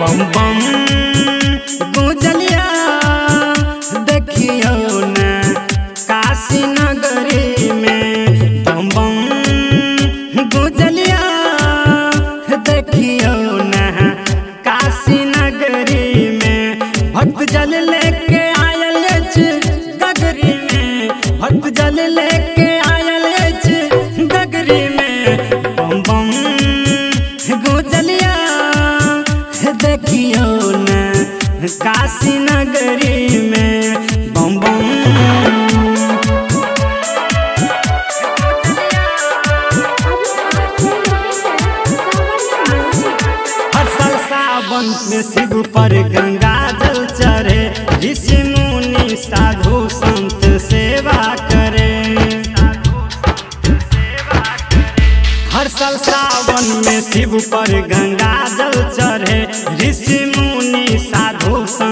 बम बम गुजलिया देखियो न काशी नगरी में बम बम गुजलिया, देखियो न काशी नगरी में भक्त जल लेके आयल गगरी में। भक्त जल लेके काशी नगरी में बम बम। सावन में शिव पर गंगा जल चढ़े ऋषि मुनि साधु संत सेवा करे। हर सावन में शिव पर गंगा जल चढ़े ऋषि मुनि साधु संत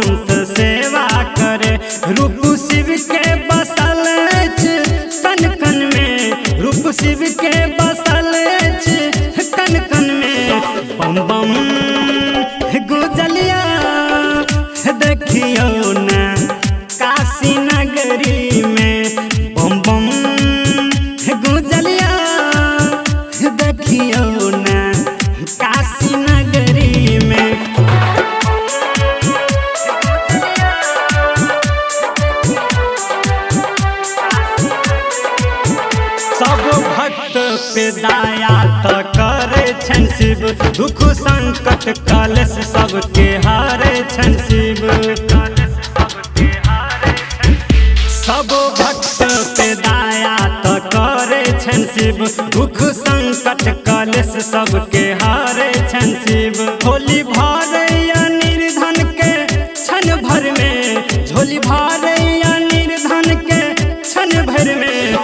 गुजलिया देखियो न काशी नगरी में बम बम। गुजलिया देखियो न काशी नगरी में। सब भक्त पे दया दुख संकट कलश सबके हारे छन शिव। सब भक्त पे दया त करे छन शिव। दुख संकट कलश सबके हारे छन शिव। होली भरैया निर्धन के क्षण भर में। झोली भरैया निर्धन के छन भर में।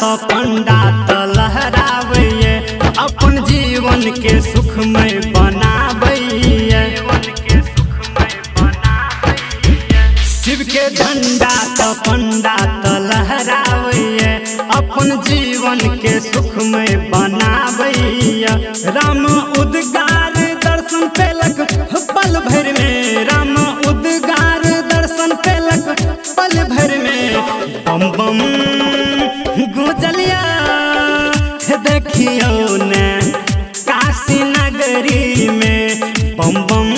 तो पंडा तो लहराबैये अपन जीवन के सुखमय बनाबैये शिव के झंडा तो पंडा तो लहराबैये अपन जीवन के सुखमय बनाबैया राम उद्गार दर्शन पेलक पल भर में राम देखियो ने काशी नगरी में बम बम